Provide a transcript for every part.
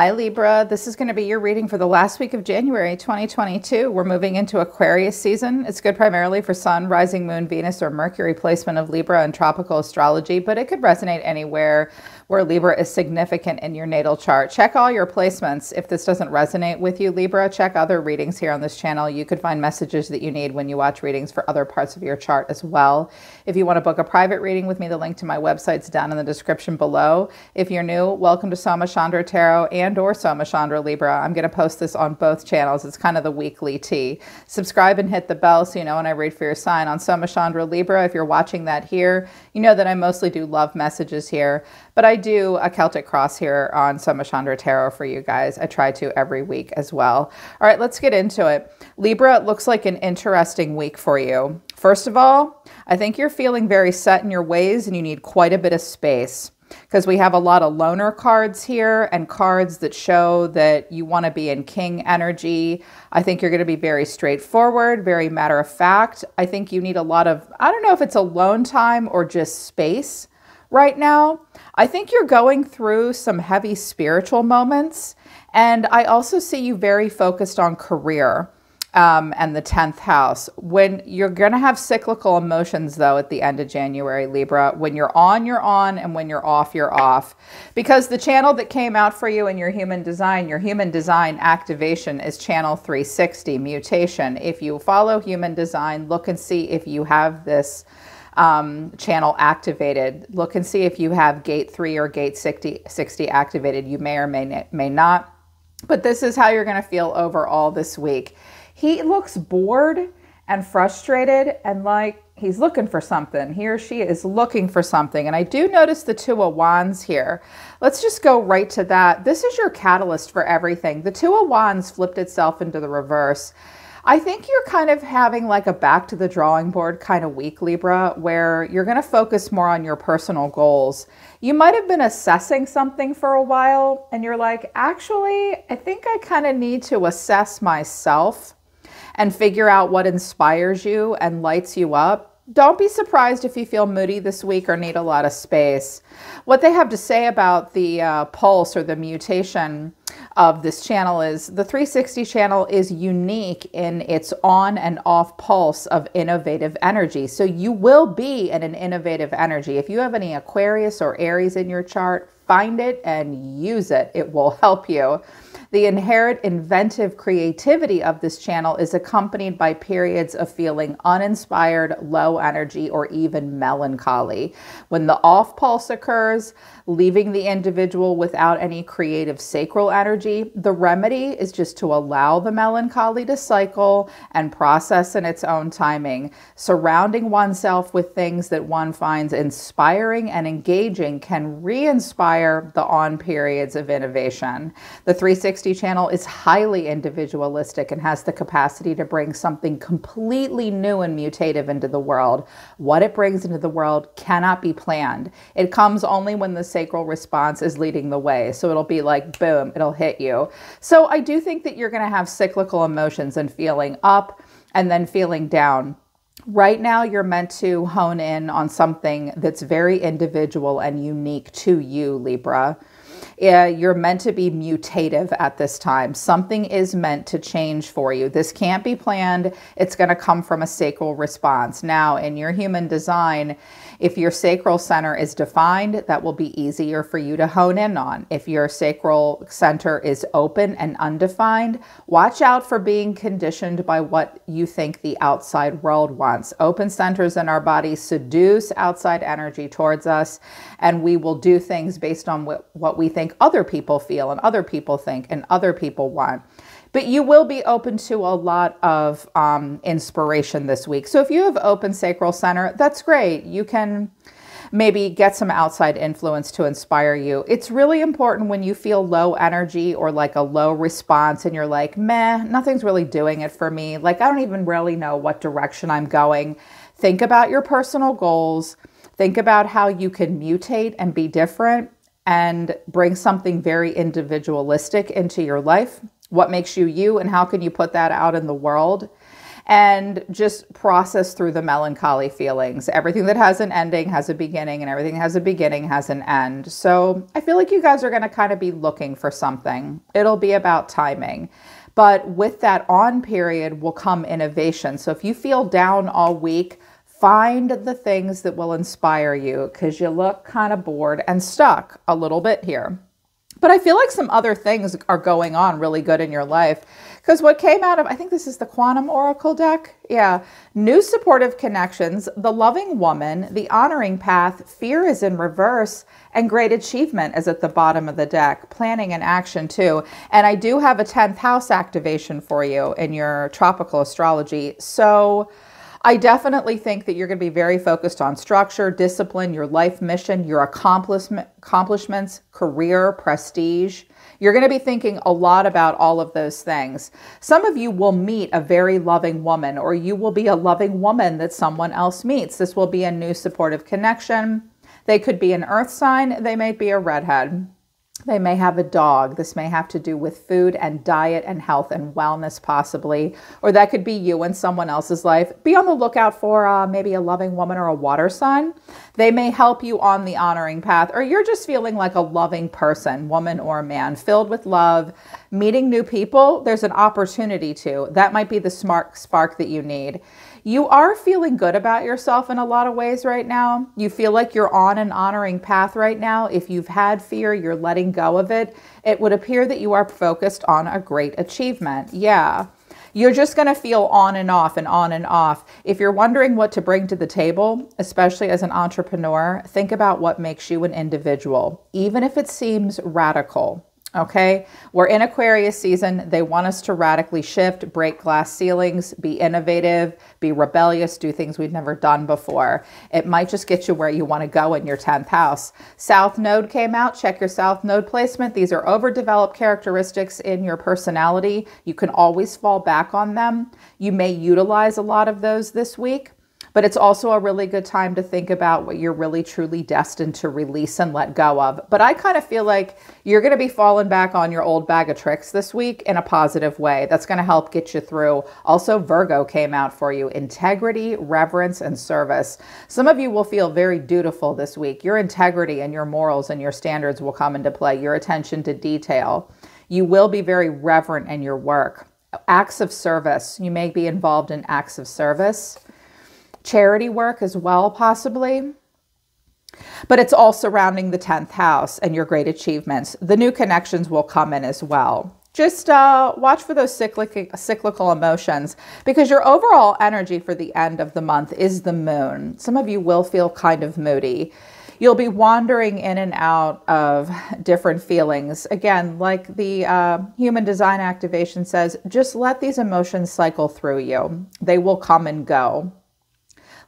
Hi Libra, this is going to be your reading for the last week of January 2022. We're moving into Aquarius season. It's good primarily for Sun, Rising Moon, Venus, or Mercury placement of Libra and tropical astrology, but it could resonate anywhere where Libra is significant in your natal chart. Check all your placements. If this doesn't resonate with you, Libra, check other readings here on this channel. You could find messages that you need when you watch readings for other parts of your chart as well. If you want to book a private reading with me, the link to my website's down in the description below. If you're new, welcome to Soma Chandra Tarot and or Soma Chandra Libra. I'm going to post this on both channels. It's kind of the weekly tea. Subscribe and hit the bell so you know when I read for your sign on Soma Chandra Libra. If you're watching that here, you know that I mostly do love messages here, but I do a Celtic cross here on Soma Chandra Tarot for you guys. I try to every week as well. All right, let's get into it. Libra, it looks like an interesting week for you. First of all, I think you're feeling very set in your ways and you need quite a bit of space because we have a lot of loner cards here and cards that show that you want to be in king energy. I think you're going to be very straightforward, very matter of fact. I think you need a lot of, I don't know if it's alone time or just space right now. I think you're going through some heavy spiritual moments. And I also see you very focused on career um, and the 10th house. When you're going to have cyclical emotions, though, at the end of January, Libra, when you're on, you're on, and when you're off, you're off. Because the channel that came out for you in your human design, your human design activation is channel 360, mutation. If you follow human design, look and see if you have this. Um, channel activated. Look and see if you have gate 3 or gate 60, 60 activated. You may or may, may not. But this is how you're going to feel overall this week. He looks bored and frustrated and like he's looking for something. He or she is looking for something. And I do notice the Two of Wands here. Let's just go right to that. This is your catalyst for everything. The Two of Wands flipped itself into the reverse. I think you're kind of having like a back to the drawing board kind of week, Libra, where you're going to focus more on your personal goals. You might have been assessing something for a while and you're like, actually, I think I kind of need to assess myself and figure out what inspires you and lights you up. Don't be surprised if you feel moody this week or need a lot of space. What they have to say about the uh, pulse or the mutation of this channel is the 360 channel is unique in its on and off pulse of innovative energy. So you will be in an innovative energy. If you have any Aquarius or Aries in your chart, find it and use it. It will help you. The inherent inventive creativity of this channel is accompanied by periods of feeling uninspired, low energy, or even melancholy. When the off pulse occurs, leaving the individual without any creative sacral energy, the remedy is just to allow the melancholy to cycle and process in its own timing. Surrounding oneself with things that one finds inspiring and engaging can re inspire the on periods of innovation. The 360 360 channel is highly individualistic and has the capacity to bring something completely new and mutative into the world. What it brings into the world cannot be planned. It comes only when the sacral response is leading the way. So it'll be like, boom, it'll hit you. So I do think that you're going to have cyclical emotions and feeling up and then feeling down. Right now, you're meant to hone in on something that's very individual and unique to you, Libra. Uh, you're meant to be mutative at this time. Something is meant to change for you. This can't be planned. It's going to come from a sacral response. Now, in your human design, if your sacral center is defined, that will be easier for you to hone in on. If your sacral center is open and undefined, watch out for being conditioned by what you think the outside world wants. Open centers in our body seduce outside energy towards us, and we will do things based on what, we think other people feel and other people think and other people want but you will be open to a lot of um, inspiration this week. So if you have open sacral center, that's great. You can maybe get some outside influence to inspire you. It's really important when you feel low energy or like a low response and you're like, meh, nothing's really doing it for me. Like, I don't even really know what direction I'm going. Think about your personal goals. Think about how you can mutate and be different and bring something very individualistic into your life what makes you you and how can you put that out in the world and just process through the melancholy feelings. Everything that has an ending has a beginning, and everything that has a beginning has an end. So I feel like you guys are going to kind of be looking for something. It'll be about timing. But with that on period will come innovation. So if you feel down all week, find the things that will inspire you because you look kind of bored and stuck a little bit here. But I feel like some other things are going on really good in your life. Because what came out of, I think this is the Quantum Oracle deck. Yeah. New supportive connections, the loving woman, the honoring path, fear is in reverse, and great achievement is at the bottom of the deck. Planning and action, too. And I do have a 10th house activation for you in your tropical astrology. So, I definitely think that you're going to be very focused on structure, discipline, your life mission, your accomplishments, career, prestige. You're going to be thinking a lot about all of those things. Some of you will meet a very loving woman, or you will be a loving woman that someone else meets. This will be a new supportive connection. They could be an earth sign, they might be a redhead. They may have a dog. This may have to do with food and diet and health and wellness, possibly. Or that could be you in someone else's life. Be on the lookout for uh, maybe a loving woman or a water sign. They may help you on the honoring path. Or you're just feeling like a loving person, woman or man, filled with love, meeting new people. There's an opportunity to. That might be the smart spark that you need you are feeling good about yourself in a lot of ways right now. You feel like you're on an honoring path right now. If you've had fear, you're letting go of it. It would appear that you are focused on a great achievement. Yeah. You're just going to feel on and off and on and off. If you're wondering what to bring to the table, especially as an entrepreneur, think about what makes you an individual, even if it seems radical. Okay, we're in Aquarius season. They want us to radically shift, break glass ceilings, be innovative, be rebellious, do things we've never done before. It might just get you where you want to go in your 10th house. South Node came out. Check your South Node placement. These are overdeveloped characteristics in your personality. You can always fall back on them. You may utilize a lot of those this week but it's also a really good time to think about what you're really truly destined to release and let go of. But I kind of feel like you're going to be falling back on your old bag of tricks this week in a positive way. That's going to help get you through. Also, Virgo came out for you integrity, reverence, and service. Some of you will feel very dutiful this week. Your integrity and your morals and your standards will come into play, your attention to detail. You will be very reverent in your work. Acts of service. You may be involved in acts of service charity work as well, possibly. But it's all surrounding the 10th house and your great achievements. The new connections will come in as well. Just uh, watch for those cyclic, cyclical emotions because your overall energy for the end of the month is the moon. Some of you will feel kind of moody. You'll be wandering in and out of different feelings. Again, like the uh, human design activation says, just let these emotions cycle through you. They will come and go.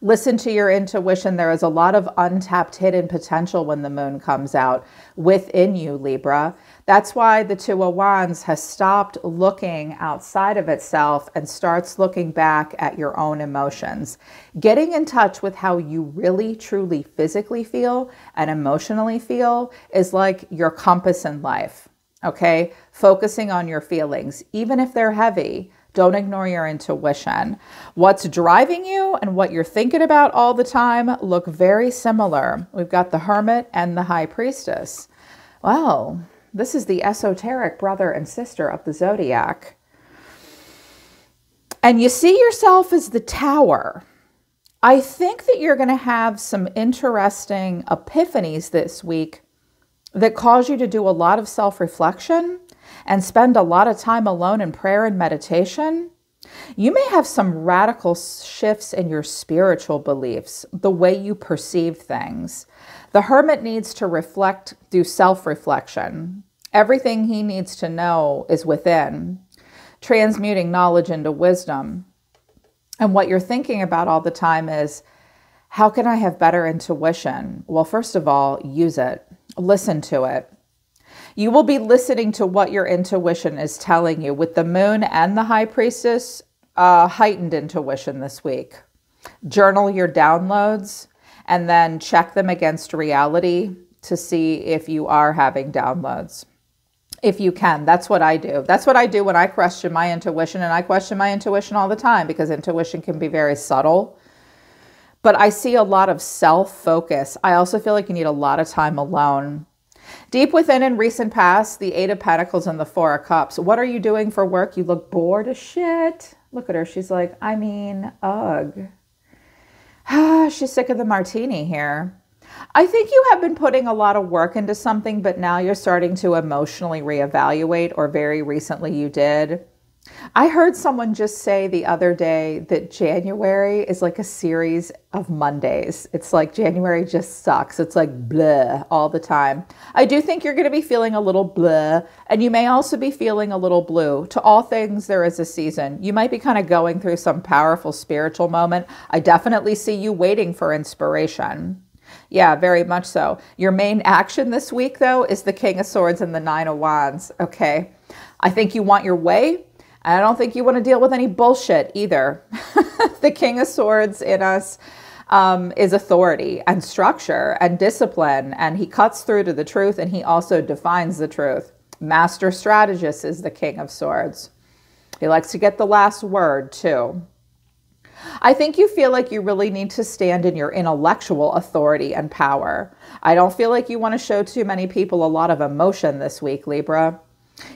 Listen to your intuition. There is a lot of untapped hidden potential when the moon comes out within you, Libra. That's why the Two of Wands has stopped looking outside of itself and starts looking back at your own emotions. Getting in touch with how you really, truly physically feel and emotionally feel is like your compass in life. Okay. Focusing on your feelings, even if they're heavy don't ignore your intuition. What's driving you and what you're thinking about all the time look very similar. We've got the Hermit and the High Priestess. Well, this is the esoteric brother and sister of the zodiac. And you see yourself as the tower. I think that you're going to have some interesting epiphanies this week that cause you to do a lot of self reflection and spend a lot of time alone in prayer and meditation, you may have some radical shifts in your spiritual beliefs, the way you perceive things. The hermit needs to reflect, do self reflection. Everything he needs to know is within, transmuting knowledge into wisdom. And what you're thinking about all the time is how can I have better intuition? Well, first of all, use it, listen to it. You will be listening to what your intuition is telling you with the moon and the high priestess, uh, heightened intuition this week. Journal your downloads and then check them against reality to see if you are having downloads. if you can. That's what I do. That's what I do when I question my intuition. And I question my intuition all the time because intuition can be very subtle. But I see a lot of self focus. I also feel like you need a lot of time alone. Deep within in recent past, the Eight of Pentacles and the Four of Cups. What are you doing for work? You look bored as shit. Look at her. She's like, I mean, ugh. She's sick of the martini here. I think you have been putting a lot of work into something, but now you're starting to emotionally reevaluate, or very recently you did. I heard someone just say the other day that January is like a series of Mondays. It's like January just sucks. It's like blah all the time. I do think you're going to be feeling a little blah, and you may also be feeling a little blue. To all things, there is a season. You might be kind of going through some powerful spiritual moment. I definitely see you waiting for inspiration. Yeah, very much so. Your main action this week, though, is the King of Swords and the Nine of Wands. Okay. I think you want your way I don't think you want to deal with any bullshit either. the King of Swords in us um, is authority and structure and discipline, and he cuts through to the truth and he also defines the truth. Master strategist is the King of Swords. He likes to get the last word too. I think you feel like you really need to stand in your intellectual authority and power. I don't feel like you want to show too many people a lot of emotion this week, Libra.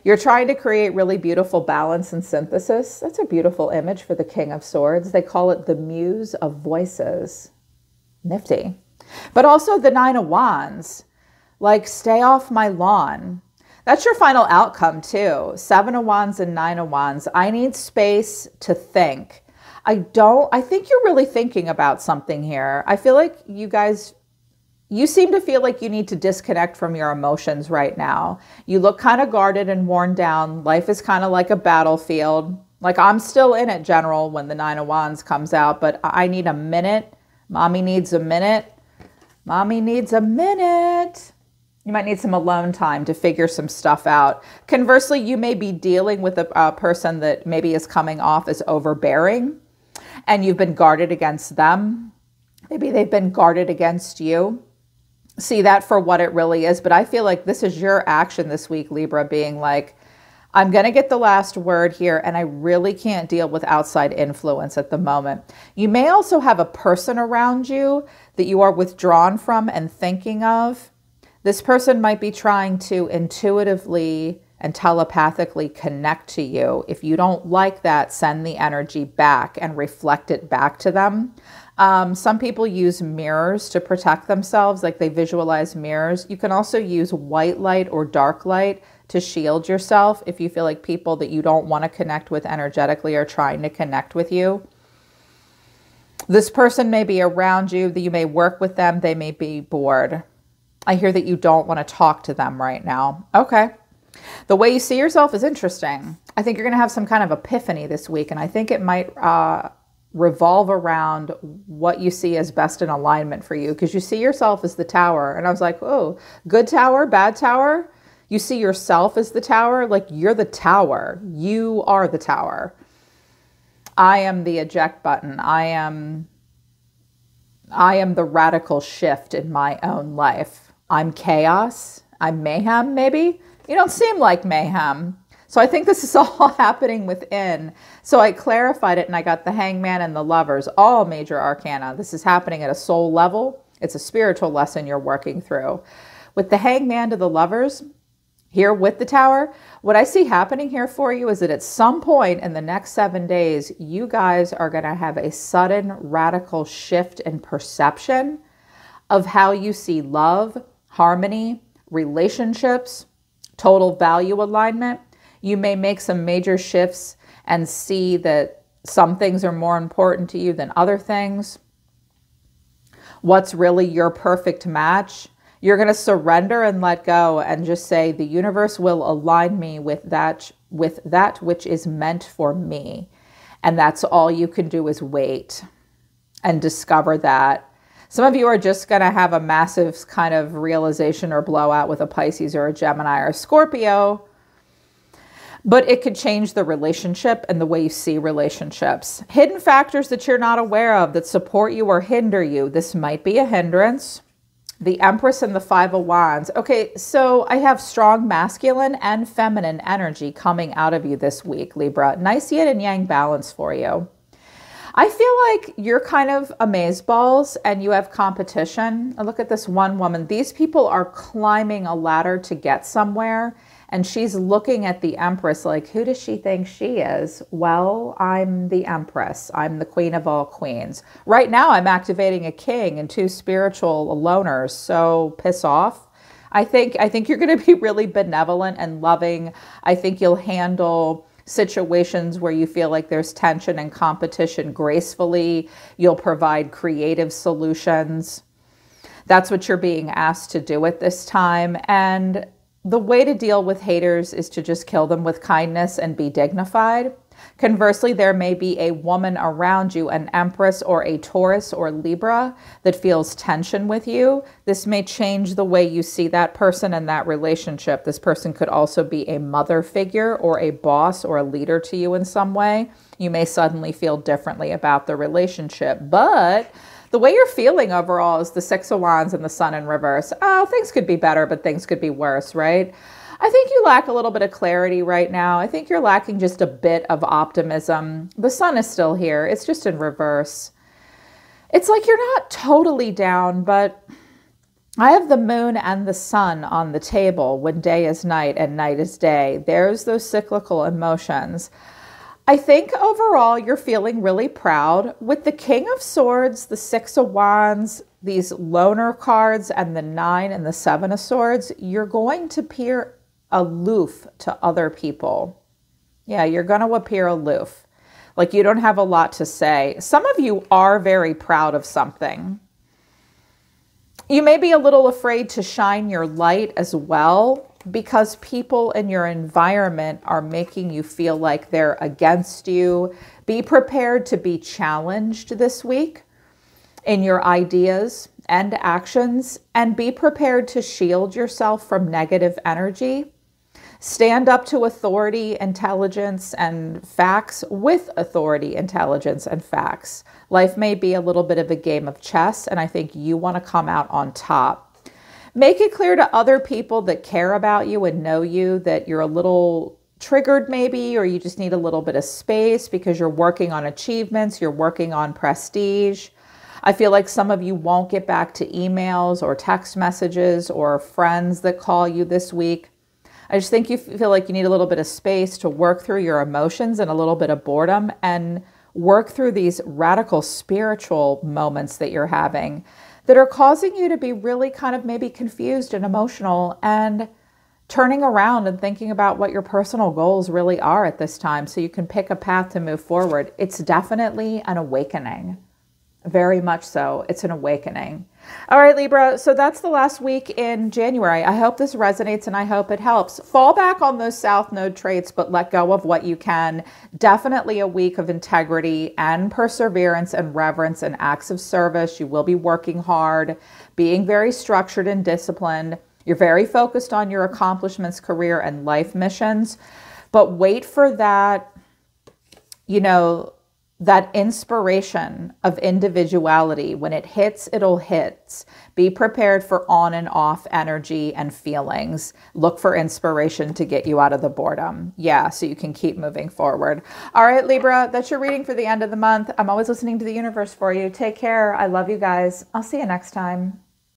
You're trying to create really beautiful balance and synthesis. That's a beautiful image for the King of Swords. They call it the Muse of Voices. Nifty. But also the Nine of Wands. Like, stay off my lawn. That's your final outcome, too. Seven of Wands and Nine of Wands. I need space to think. I don't, I think you're really thinking about something here. I feel like you guys you seem to feel like you need to disconnect from your emotions right now. You look kind of guarded and worn down. Life is kind of like a battlefield. Like I'm still in it, General, when the Nine of Wands comes out, but I need a minute. Mommy needs a minute. Mommy needs a minute. You might need some alone time to figure some stuff out. Conversely, you may be dealing with a, a person that maybe is coming off as overbearing and you've been guarded against them. Maybe they've been guarded against you see that for what it really is. But I feel like this is your action this week, Libra, being like, I'm going to get the last word here, and I really can't deal with outside influence at the moment. You may also have a person around you that you are withdrawn from and thinking of. This person might be trying to intuitively and telepathically connect to you. If you don't like that, send the energy back and reflect it back to them. Um, some people use mirrors to protect themselves, like they visualize mirrors. You can also use white light or dark light to shield yourself if you feel like people that you don't want to connect with energetically are trying to connect with you. This person may be around you, that you may work with them, they may be bored. I hear that you don't want to talk to them right now. Okay. The way you see yourself is interesting. I think you're going to have some kind of epiphany this week, and I think it might uh, revolve around what you see as best in alignment for you because you see yourself as the tower. And I was like, oh, good tower, bad tower. You see yourself as the tower, like you're the tower. You are the tower. I am the eject button. I am I am the radical shift in my own life. I'm chaos. I'm mayhem, maybe. You don't seem like mayhem. So I think this is all happening within. So I clarified it and I got the hangman and the lovers, all major arcana. This is happening at a soul level. It's a spiritual lesson you're working through. With the hangman to the lovers, here with the tower, what I see happening here for you is that at some point in the next seven days, you guys are going to have a sudden radical shift in perception of how you see love, harmony, relationships, total value alignment you may make some major shifts and see that some things are more important to you than other things. What's really your perfect match? You're going to surrender and let go and just say the universe will align me with that with that which is meant for me. And that's all you can do is wait and discover that. Some of you are just going to have a massive kind of realization or blowout with a Pisces or a Gemini or a Scorpio but it could change the relationship and the way you see relationships. Hidden factors that you're not aware of that support you or hinder you. This might be a hindrance. the Empress and the Five of Wands. Okay, so I have strong masculine and feminine energy coming out of you this week, Libra. Nice yin and yang balance for you. I feel like you're kind of amazeballs and you have competition. Look at this one woman. These people are climbing a ladder to get somewhere and she's looking at the Empress like, who does she think she is? Well, I'm the Empress. I'm the Queen of all queens. Right now, I'm activating a king and two spiritual loners. So piss off. I think I think you're going to be really benevolent and loving. I think you'll handle situations where you feel like there's tension and competition gracefully. You'll provide creative solutions. That's what you're being asked to do at this time. And the way to deal with haters is to just kill them with kindness and be dignified. Conversely, there may be a woman around you, an Empress or a Taurus or Libra, that feels tension with you. This may change the way you see that person and that relationship. This person could also be a mother figure or a boss or a leader to you in some way. You may suddenly feel differently about the relationship, but the way you're feeling overall is the Six of Wands and the Sun in reverse. Oh, things could be better, but things could be worse, right? I think you lack a little bit of clarity right now. I think you're lacking just a bit of optimism. The sun is still here, it's just in reverse. It's like you're not totally down, but I have the moon and the sun on the table when day is night and night is day. There's those cyclical emotions. I think overall you're feeling really proud. With the King of Swords, the Six of Wands, these loner cards, and the Nine and the Seven of Swords, you're going to appear aloof to other people. Yeah, you're going to appear aloof. Like you don't have a lot to say. Some of you are very proud of something. You may be a little afraid to shine your light as well because people in your environment are making you feel like they're against you. Be prepared to be challenged this week in your ideas and actions, and be prepared to shield yourself from negative energy. Stand up to authority, intelligence, and facts with authority, intelligence, and facts. Life may be a little bit of a game of chess, and I think you want to come out on top. Make it clear to other people that care about you and know you that you're a little triggered, maybe, or you just need a little bit of space because you're working on achievements, you're working on prestige. I feel like some of you won't get back to emails or text messages or friends that call you this week. I just think you feel like you need a little bit of space to work through your emotions and a little bit of boredom and work through these radical spiritual moments that you're having that are causing you to be really kind of maybe confused and emotional and turning around and thinking about what your personal goals really are at this time so you can pick a path to move forward. It's definitely an awakening. Very much so. It's an awakening. All right, Libra. So that's the last week in January. I hope this resonates and I hope it helps. Fall back on those South Node traits, but let go of what you can. Definitely a week of integrity and perseverance and reverence and acts of service. You will be working hard, being very structured and disciplined. You're very focused on your accomplishments, career, and life missions. But wait for that, you know, that inspiration of individuality, when it hits, it'll hit. Be prepared for on and off energy and feelings. Look for inspiration to get you out of the boredom. Yeah, so you can keep moving forward. All right, Libra, that's your reading for the end of the month. I'm always listening to the universe for you. Take care. I love you guys. I'll see you next time.